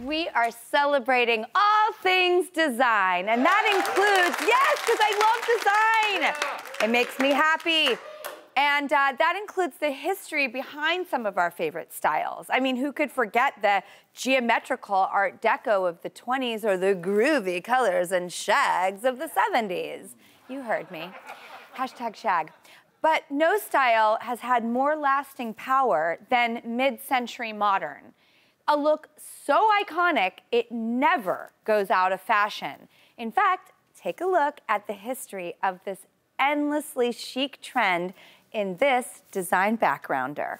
We are celebrating all things design, and that includes, yes, because I love design. It makes me happy. And uh, that includes the history behind some of our favorite styles. I mean, who could forget the geometrical Art Deco of the 20s or the groovy colors and shags of the 70s? You heard me. Hashtag shag. But no style has had more lasting power than mid century modern a look so iconic it never goes out of fashion. In fact, take a look at the history of this endlessly chic trend in this design backgrounder.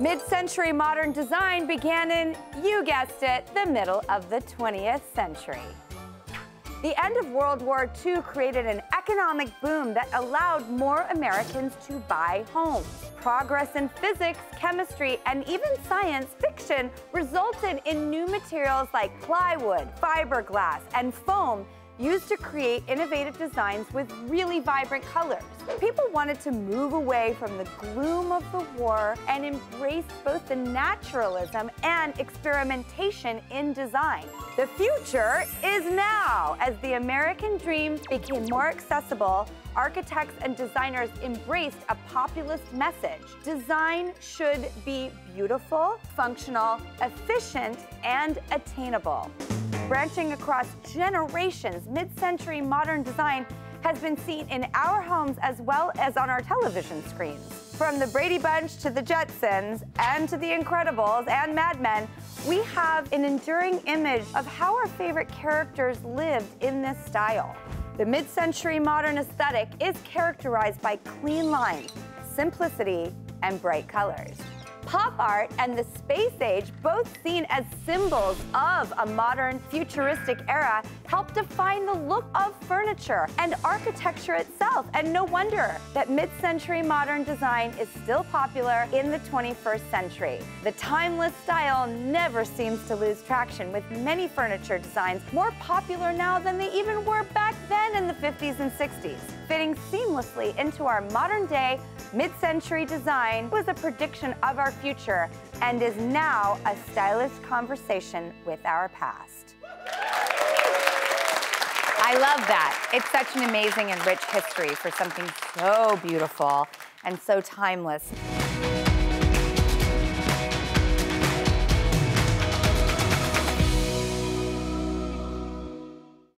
Mid-century modern design began in, you guessed it, the middle of the 20th century. The end of World War II created an economic boom that allowed more Americans to buy homes. Progress in physics, chemistry, and even science fiction resulted in new materials like plywood, fiberglass, and foam used to create innovative designs with really vibrant colors. People wanted to move away from the gloom of the war and embrace both the naturalism and experimentation in design. The future is now. As the American dream became more accessible, architects and designers embraced a populist message. Design should be beautiful, functional, efficient, and attainable. Branching across generations, mid-century modern design has been seen in our homes as well as on our television screens. From the Brady Bunch to the Jetsons and to the Incredibles and Mad Men, we have an enduring image of how our favorite characters lived in this style. The mid-century modern aesthetic is characterized by clean lines, simplicity, and bright colors. Pop art and the space age, both seen as symbols of a modern futuristic era, help define the look of furniture and architecture itself. And no wonder that mid-century modern design is still popular in the 21st century. The timeless style never seems to lose traction, with many furniture designs more popular now than they even were back then in the 50s and 60s. Fitting seamlessly into our modern day mid-century design was a prediction of our future and is now a stylish conversation with our past. I love that. It's such an amazing and rich history for something so beautiful and so timeless.